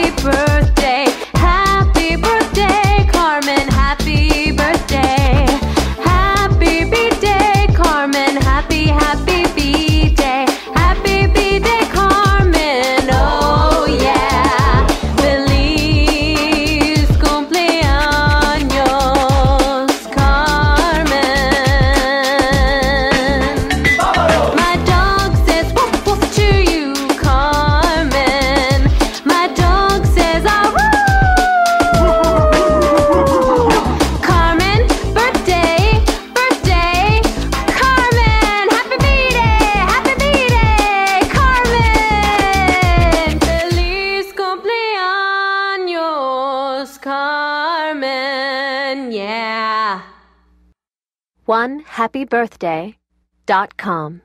happy. Carmen, yeah. One happy birthday dot com.